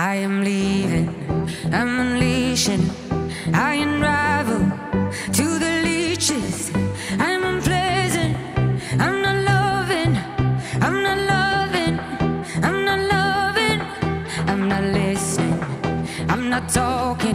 I am leaving, I'm unleashing, I unravel to the leeches. I'm unpleasant, I'm not loving, I'm not loving, I'm not loving, I'm not listening, I'm not talking.